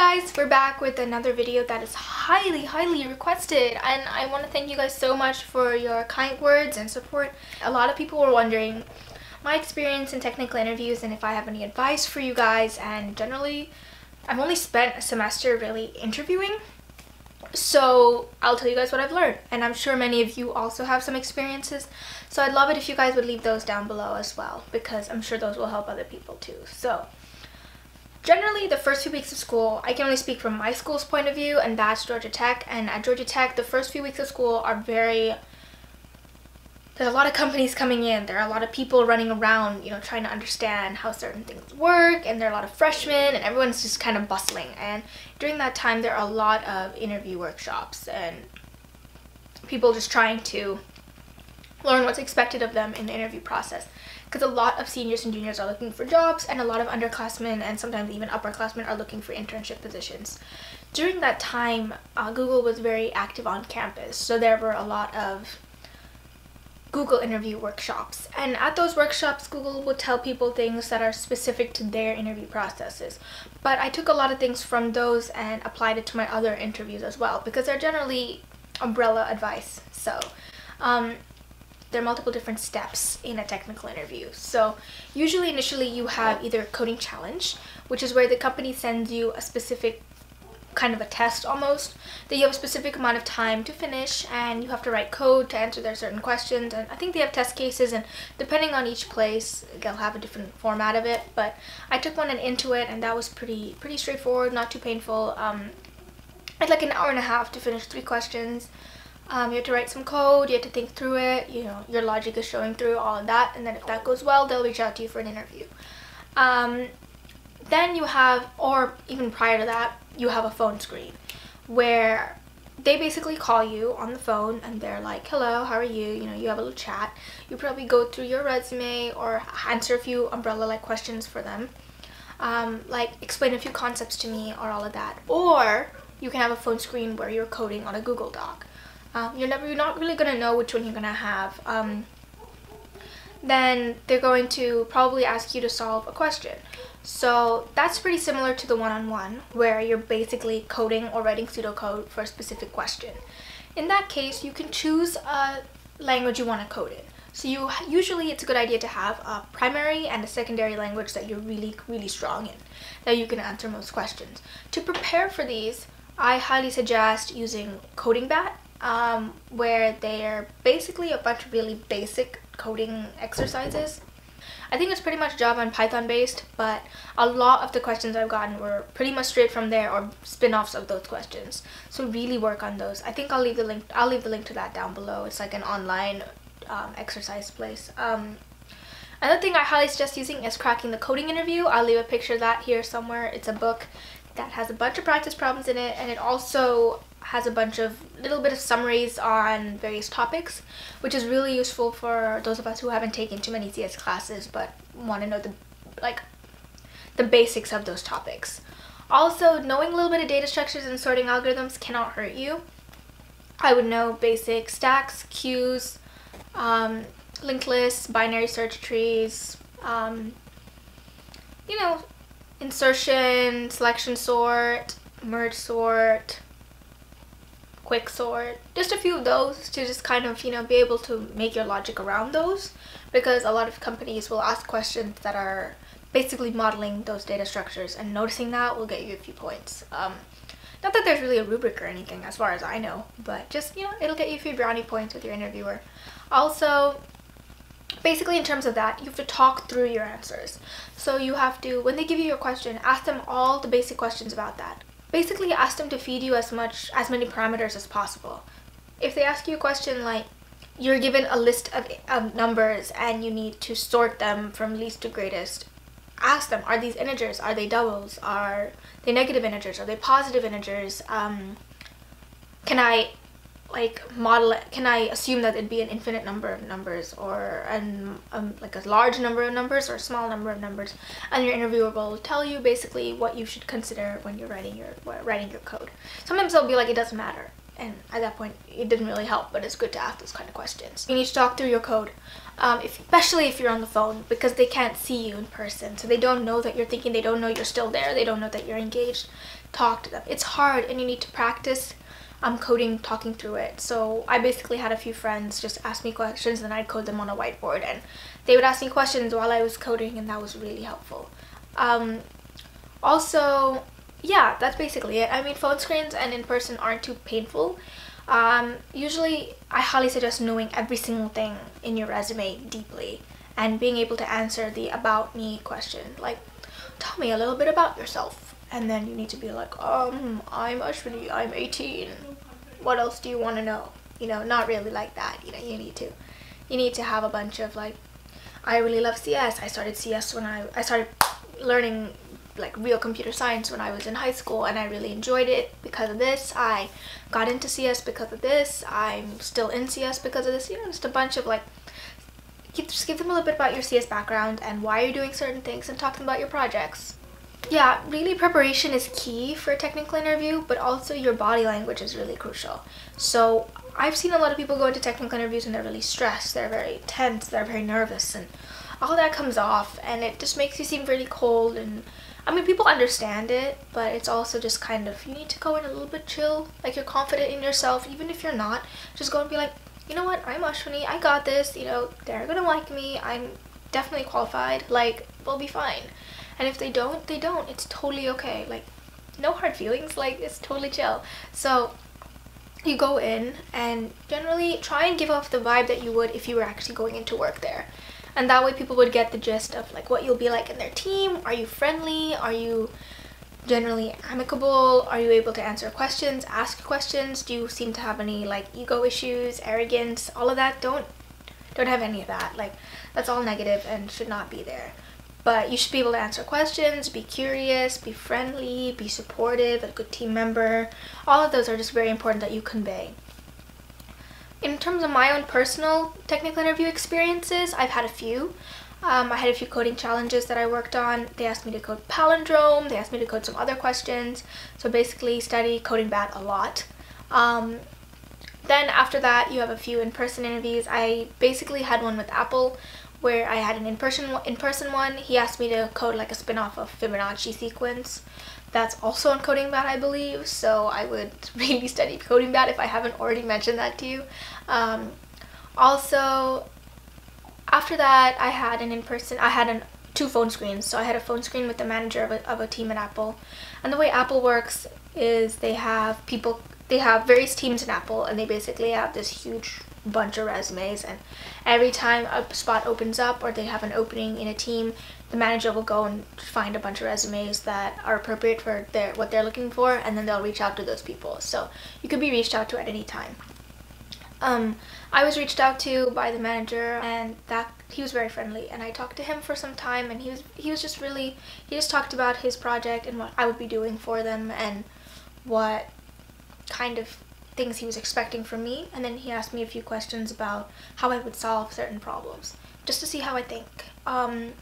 guys, we're back with another video that is highly, highly requested. And I want to thank you guys so much for your kind words and support. A lot of people were wondering my experience in technical interviews and if I have any advice for you guys. And generally I've only spent a semester really interviewing. So I'll tell you guys what I've learned. And I'm sure many of you also have some experiences. So I'd love it if you guys would leave those down below as well because I'm sure those will help other people too. So generally the first few weeks of school, I can only speak from my school's point of view and that's Georgia Tech and at Georgia Tech the first few weeks of school are very there's a lot of companies coming in. There are a lot of people running around, you know, trying to understand how certain things work and there are a lot of freshmen and everyone's just kind of bustling. And during that time, there are a lot of interview workshops and people just trying to learn what's expected of them in the interview process because a lot of seniors and juniors are looking for jobs and a lot of underclassmen and sometimes even upperclassmen are looking for internship positions. During that time, uh, Google was very active on campus, so there were a lot of Google interview workshops. And at those workshops, Google would tell people things that are specific to their interview processes. But I took a lot of things from those and applied it to my other interviews as well because they're generally umbrella advice. So um, there are multiple different steps in a technical interview. So usually initially you have either a coding challenge, which is where the company sends you a specific kind of a test almost that you have a specific amount of time to finish and you have to write code to answer their certain questions and I think they have test cases and depending on each place they'll have a different format of it but I took one in Intuit and that was pretty pretty straightforward not too painful um, I had like an hour and a half to finish three questions um, you have to write some code, you have to think through it, you know, your logic is showing through all of that, and then if that goes well, they'll reach out to you for an interview. Um, then you have, or even prior to that, you have a phone screen where they basically call you on the phone and they're like, hello, how are you? You know, you have a little chat. You probably go through your resume or answer a few umbrella-like questions for them. Um, like explain a few concepts to me or all of that. Or you can have a phone screen where you're coding on a Google Doc. Um, you're never, you're not really gonna know which one you're gonna have. Um, then they're going to probably ask you to solve a question. So that's pretty similar to the one-on-one -on -one, where you're basically coding or writing pseudocode for a specific question. In that case, you can choose a language you want to code in. So you usually it's a good idea to have a primary and a secondary language that you're really, really strong in, that you can answer most questions. To prepare for these, I highly suggest using CodingBat, um, where they're basically a bunch of really basic coding exercises I think it's pretty much Java and Python based, but a lot of the questions I've gotten were pretty much straight from there or spin-offs of those questions. So really work on those. I think I'll leave the link I'll leave the link to that down below. It's like an online um, exercise place. Um, another thing I highly suggest using is cracking the coding interview. I'll leave a picture of that here somewhere. It's a book that has a bunch of practice problems in it and it also has a bunch of little bit of summaries on various topics which is really useful for those of us who haven't taken too many CS classes but want to know the like the basics of those topics. Also, knowing a little bit of data structures and sorting algorithms cannot hurt you. I would know basic stacks, queues, um, linked lists, binary search trees, um, you know, insertion, selection sort, merge sort, quick sort, just a few of those to just kind of, you know, be able to make your logic around those because a lot of companies will ask questions that are basically modeling those data structures and noticing that will get you a few points. Um, not that there's really a rubric or anything as far as I know, but just, you know, it'll get you a few brownie points with your interviewer. Also, basically in terms of that, you have to talk through your answers. So you have to, when they give you your question, ask them all the basic questions about that basically ask them to feed you as much as many parameters as possible. If they ask you a question like you're given a list of, of numbers and you need to sort them from least to greatest, ask them are these integers, are they doubles, are they negative integers, are they positive integers, um, can I like model it. Can i assume that it'd be an infinite number of numbers or an um, like a large number of numbers or a small number of numbers? And your interviewer will tell you basically what you should consider when you're writing your writing your code. Sometimes they'll be like it doesn't matter. And at that point it didn't really help but it's good to ask those kind of questions. You need to talk through your code um, if, especially if you're on the phone because they can't see you in person. So they don't know that you're thinking they don't know you're still there they don't know that you're engaged. Talk to them. It's hard and you need to practice um, coding talking through it so i basically had a few friends just ask me questions and i'd code them on a whiteboard and they would ask me questions while i was coding and that was really helpful um, also yeah, that's basically it. I mean, phone screens and in person aren't too painful. Um, usually, I highly suggest knowing every single thing in your resume deeply and being able to answer the about me question. Like, tell me a little bit about yourself. And then you need to be like, um, I'm Ashwini, I'm 18. What else do you want to know? You know, not really like that. You know, you need to, you need to have a bunch of like, I really love CS. I started CS when I, I started learning like real computer science when I was in high school and I really enjoyed it because of this. I got into CS because of this. I'm still in CS because of this. You know, just a bunch of like just give them a little bit about your CS background and why you're doing certain things and talk to them about your projects. Yeah, really preparation is key for a technical interview, but also your body language is really crucial. So I've seen a lot of people go into technical interviews and they're really stressed, they're very tense, they're very nervous, and all that comes off, and it just makes you seem really cold and I mean, people understand it, but it's also just kind of, you need to go in a little bit chill. Like, you're confident in yourself, even if you're not. Just go and be like, you know what, I'm Ashwini, I got this, you know, they're gonna like me, I'm definitely qualified, like, we'll be fine. And if they don't, they don't. It's totally okay. Like, no hard feelings, like, it's totally chill. So, you go in and generally try and give off the vibe that you would if you were actually going into work there. And that way people would get the gist of like what you'll be like in their team. Are you friendly? Are you generally amicable? Are you able to answer questions ask questions? Do you seem to have any like ego issues arrogance all of that? Don't don't have any of that. Like that's all negative and should not be there but you should be able to answer questions be curious be friendly be supportive a good team member all of those are just very important that you convey in terms of my own personal technical interview experiences, I've had a few. Um, I had a few coding challenges that I worked on. They asked me to code palindrome, they asked me to code some other questions. So basically study CodingBat a lot. Um, then after that, you have a few in-person interviews. I basically had one with Apple where I had an in-person in-person one. He asked me to code like a spin-off of Fibonacci sequence that's also on CodingBat, I believe. So I would really study Coding CodingBat if I haven't already mentioned that to you. Um, also, after that, I had an in-person, I had an, two phone screens. So I had a phone screen with the manager of a, of a team at Apple. And the way Apple works is they have people, they have various teams in Apple and they basically have this huge bunch of resumes and every time a spot opens up or they have an opening in a team the manager will go and find a bunch of resumes that are appropriate for their what they're looking for and then they'll reach out to those people. So you could be reached out to at any time. Um, I was reached out to by the manager and that he was very friendly and I talked to him for some time and he was he was just really he just talked about his project and what I would be doing for them and what kind of things he was expecting from me and then he asked me a few questions about how I would solve certain problems just to see how I think. Um,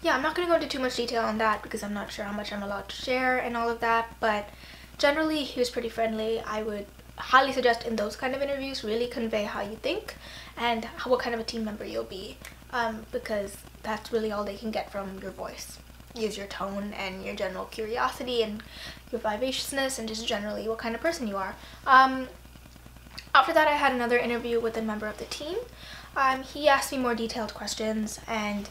yeah, I'm not going to go into too much detail on that because I'm not sure how much I'm allowed to share and all of that, but generally he was pretty friendly. I would highly suggest in those kind of interviews really convey how you think and what kind of a team member you'll be um, because that's really all they can get from your voice. Use your tone and your general curiosity and your vivaciousness and just generally what kind of person you are. Um, after that I had another interview with a member of the team. Um, he asked me more detailed questions and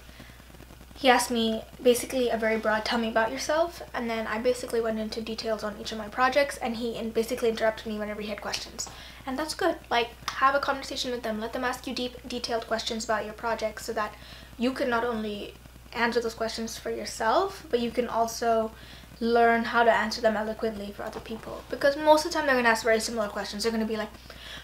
he asked me basically a very broad tell me about yourself and then I basically went into details on each of my projects and he basically interrupted me whenever he had questions and that's good like have a conversation with them let them ask you deep detailed questions about your project so that you can not only answer those questions for yourself but you can also learn how to answer them eloquently for other people because most of the time they're going to ask very similar questions they're going to be like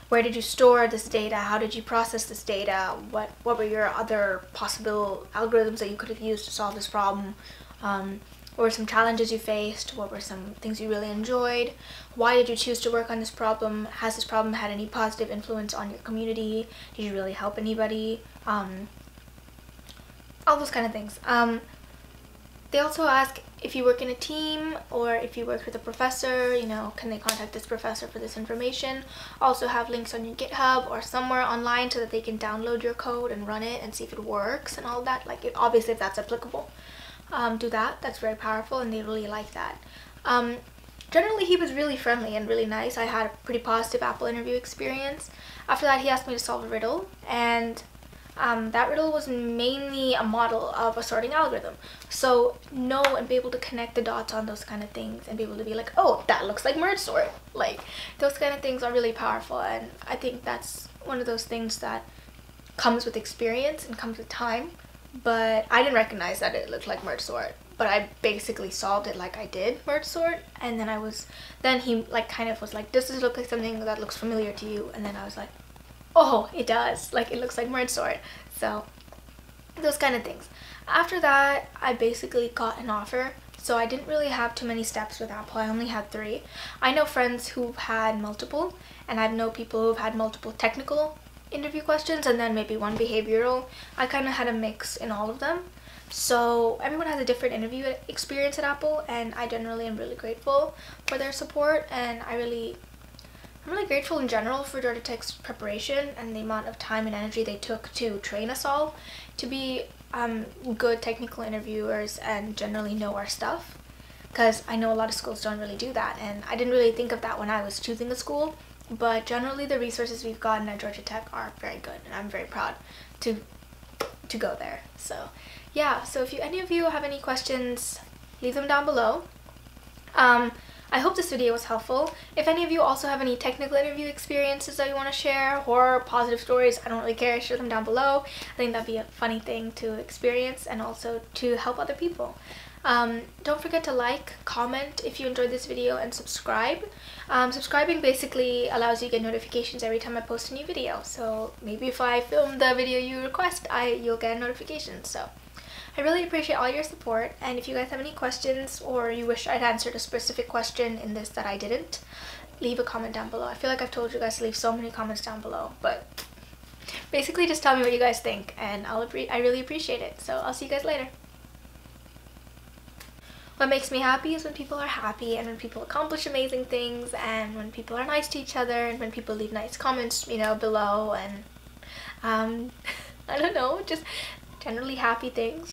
where did you store this data? How did you process this data? What, what were your other possible algorithms that you could have used to solve this problem? Um, what were some challenges you faced? What were some things you really enjoyed? Why did you choose to work on this problem? Has this problem had any positive influence on your community? Did you really help anybody? Um, all those kind of things. Um, they also ask if you work in a team or if you work with a professor, you know, can they contact this professor for this information? Also have links on your GitHub or somewhere online so that they can download your code and run it and see if it works and all that. Like, it, obviously, if that's applicable, um, do that. That's very powerful and they really like that. Um, generally, he was really friendly and really nice. I had a pretty positive Apple interview experience. After that, he asked me to solve a riddle and um, that riddle was mainly a model of a sorting algorithm. So know and be able to connect the dots on those kind of things and be able to be like, oh, that looks like merge sort. Like those kind of things are really powerful and I think that's one of those things that comes with experience and comes with time. But I didn't recognize that it looked like merge sort. But I basically solved it like I did merge sort and then I was then he like kind of was like, does this look like something that looks familiar to you? And then I was like, oh, it does. Like, it looks like merge sort. So, those kind of things. After that, I basically got an offer. So I didn't really have too many steps with Apple. I only had three. I know friends who've had multiple, and I've know people who've had multiple technical interview questions and then maybe one behavioral. I kind of had a mix in all of them. So everyone has a different interview experience at Apple and I generally am really grateful for their support and I really I'm really grateful in general for Georgia Tech's preparation and the amount of time and energy they took to train us all to be um, good technical interviewers and generally know our stuff. Because I know a lot of schools don't really do that, and I didn't really think of that when I was choosing a school. But generally, the resources we've gotten at Georgia Tech are very good, and I'm very proud to to go there. So, yeah. So if you any of you have any questions, leave them down below. Um, I hope this video was helpful. If any of you also have any technical interview experiences that you want to share or positive stories, I don't really care, share them down below. I think that'd be a funny thing to experience and also to help other people. Um, don't forget to like, comment if you enjoyed this video, and subscribe. Um, subscribing basically allows you to get notifications every time I post a new video. So maybe if I film the video you request, I you'll get a notification. So. I really appreciate all your support and if you guys have any questions or you wish I'd answered a specific question in this that I didn't, leave a comment down below. I feel like I've told you guys to leave so many comments down below, but basically just tell me what you guys think and I'll I really appreciate it. So I'll see you guys later. What makes me happy is when people are happy and when people accomplish amazing things and when people are nice to each other and when people leave nice comments, you know, below and um, I don't know, just generally happy things.